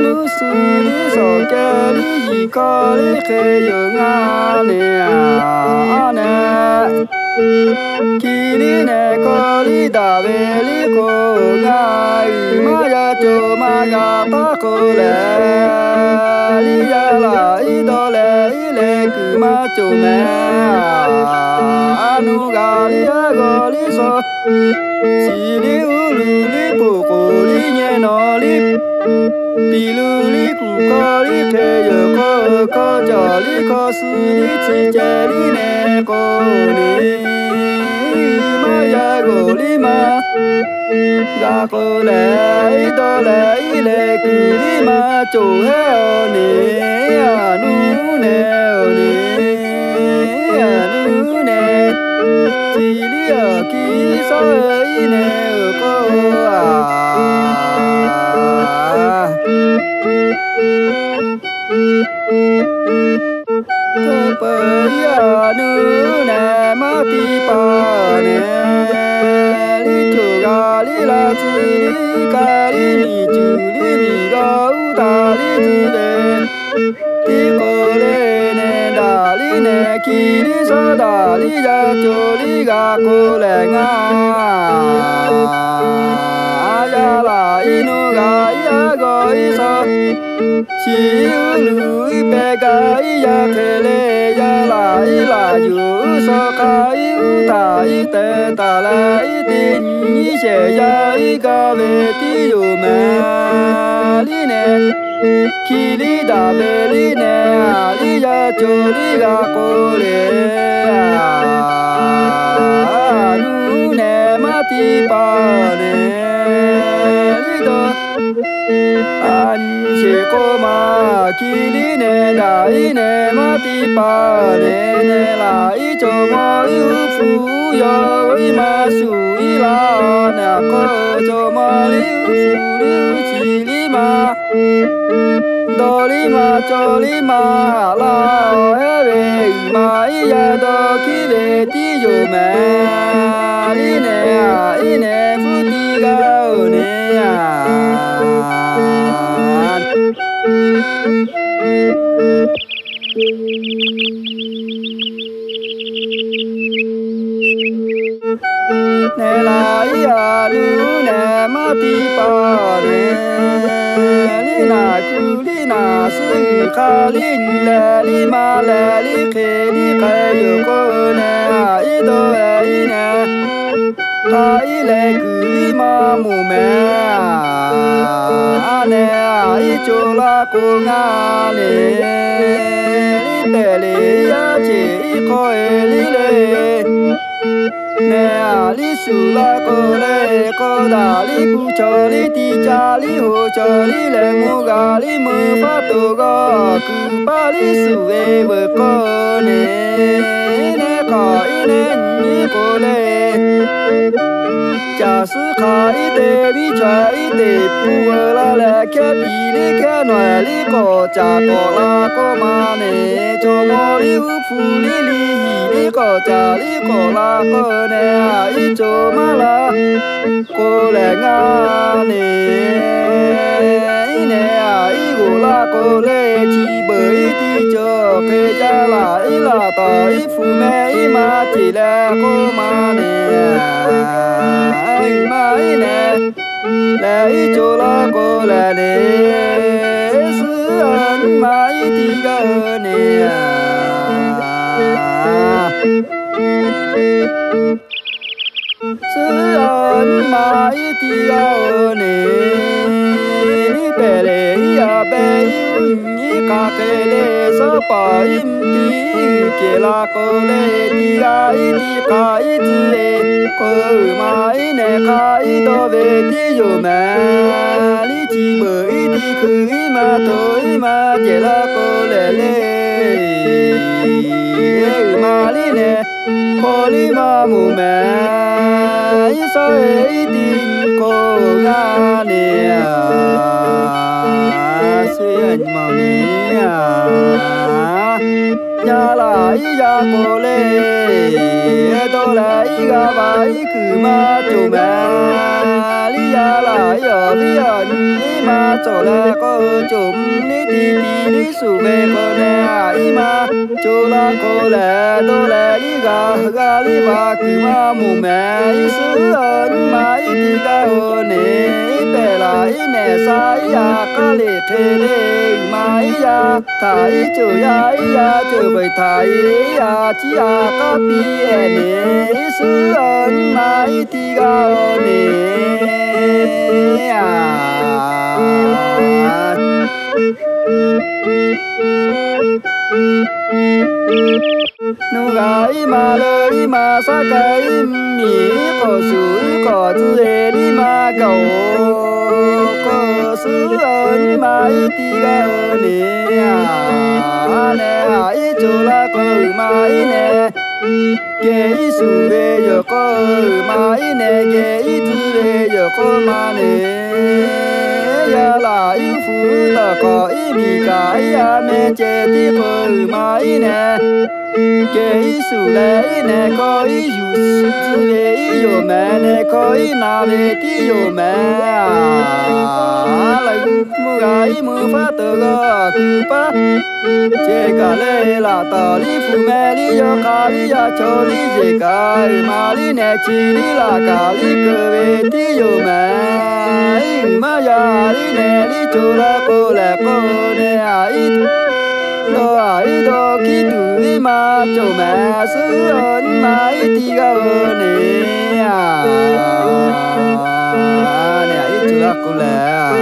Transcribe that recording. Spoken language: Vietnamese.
li nu su li so ke li yi ko li ke yo nga ne a ne ki li ne ko li da ve li ko nga yu ma ya cho ma ga ta ko le li ya la i do le i le ku ma cho me a nu ga li ya go li so si li u lu li po ko li chỉ li ở ký so i ne o ko a Thơ bờ ya nu nè ma ti pa nè Li chu ga li la chi li ka li mi chu li mi ga u ta li chi ve Ti ko le nè da li nè ki li sa da li ga chu li ga ko le nga. Ya la i chiếu chỉ lùi bè gái ya khê lê ya lại là giữa so cái tại u tê ta lại tin y sẽ giải ca về tí dù mẹ. Lý nè, khi lý đà về lý nè, lý ya cho lý ga cô lê nu nè ma ti pa nè. Li do an che ko ma ki li ne da i ne ma ti pa ne ne la i cho mo i u fu yo i ma su i la na ko cho mo li u fu li u chi li ma do li ma cho li ma la he ve i ma i ya do ki ve ti yo ma li ne a i ne fu ti ga o ne a nè la ya lu nè ai chú la cô nè i nè. Nga li ya chỉ coi li nè à li su la cô lê cô đà li cu cho li ti cha li hồ cho li lê mu gà li mu phát tu gà cứ ba li su về vợ cô nè. Nè khó i nè nhị cô lê cha sư khá i tê bi cha i tê pu la lê kê bi li kê nòi li cô cha cô la cô ma nè cho mò li u phu li li hi li cô cha li cô la cô nè. I cho ma la, cô lê nga nè i nè i cô la cô lê chi bởi đi cho kê cha i phu mẹ i ma chỉ lê cô ma nè i ma i nè. Lê i cho la cô lê nè sư ân ma i ti ga nè. Sư ân ma i ti ga nè. Ni ca kê lê sơ pa im ti kê la cô lê ti la i ti ka i ti lê. Cô ma i ne ka i do ve ti yo ma li ti bờ i ti khứ i ma to i ma kê la cô lê lê. Ma li ne cô li ma mu ma i sơ i ti cô ga nè xuyên màu nè à. nhà lại nhà cô lê tôi lại i bãi cứ ma chủ mẹ. Lý ya lại ở li ở ni mà chỗ là có chùm đi đi đi đi su về cô nè. Ai mà chỗ là có ga li ba ki gà mu me i su an ma i ti ga ho ne i pe la bè lại sa sai ya cá pe thế ma i ya ta i chu ya ya chu bai ta i ya chi ya ka pi e ne i su an ma i ti ga ho ne ya Thank you gai ma lơ ma sa cái mi có suối có chữ e đi ma cầu có sư ơn ma ti ga nè à. Nè ai chỗ la có ma nè cái su về giờ có ma nè cái chữ về có ma nè ya la yêu có ý mi cái à mẹ chế đi bờ mãi nè. Cái su lệ nè, có ý yêu sư về yêu mẹ nè, có ý na về đi yêu mẹ à. Lại mua cái mua phát tờ gà cứ ba chế cả lệ là tờ đi phú mẹ đi yo cả đi ya cho đi chế cả mà đi nè, chỉ đi là cả đi cơ về đi yêu mẹ ai đi nè đi chỗ là cô là cô nè ai đó ai đó khi tu đi mà chỗ mẹ sư ơn mãi đi ga nè à nè ai chỗ là cô là